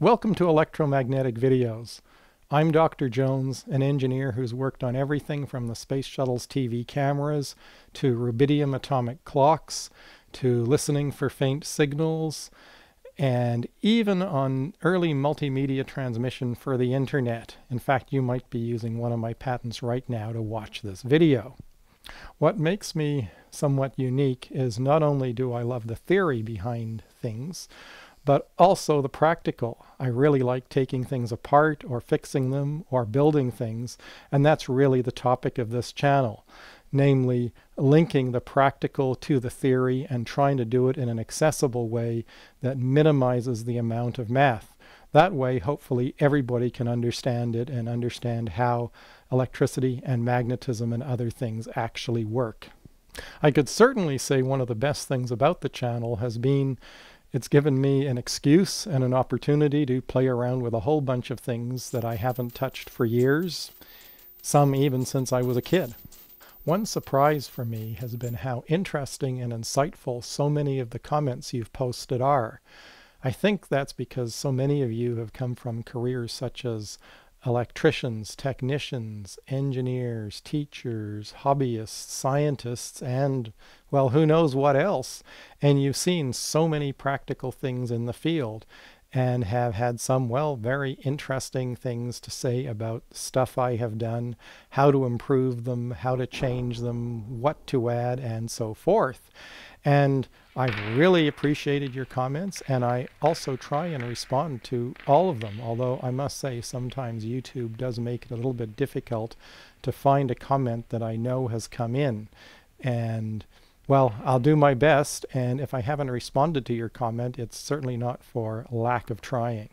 Welcome to Electromagnetic Videos. I'm Dr. Jones, an engineer who's worked on everything from the Space Shuttle's TV cameras to rubidium atomic clocks to listening for faint signals and even on early multimedia transmission for the internet. In fact, you might be using one of my patents right now to watch this video. What makes me somewhat unique is not only do I love the theory behind things, but also the practical. I really like taking things apart or fixing them or building things, and that's really the topic of this channel, namely linking the practical to the theory and trying to do it in an accessible way that minimizes the amount of math. That way, hopefully, everybody can understand it and understand how electricity and magnetism and other things actually work. I could certainly say one of the best things about the channel has been it's given me an excuse and an opportunity to play around with a whole bunch of things that I haven't touched for years, some even since I was a kid. One surprise for me has been how interesting and insightful so many of the comments you've posted are. I think that's because so many of you have come from careers such as electricians, technicians, engineers, teachers, hobbyists, scientists, and, well, who knows what else. And you've seen so many practical things in the field and have had some, well, very interesting things to say about stuff I have done, how to improve them, how to change them, what to add, and so forth. And I've really appreciated your comments, and I also try and respond to all of them, although I must say sometimes YouTube does make it a little bit difficult to find a comment that I know has come in. And well, I'll do my best, and if I haven't responded to your comment, it's certainly not for lack of trying.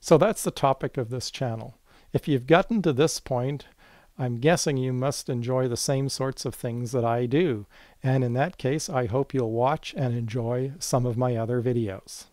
So that's the topic of this channel. If you've gotten to this point, I'm guessing you must enjoy the same sorts of things that I do. And in that case, I hope you'll watch and enjoy some of my other videos.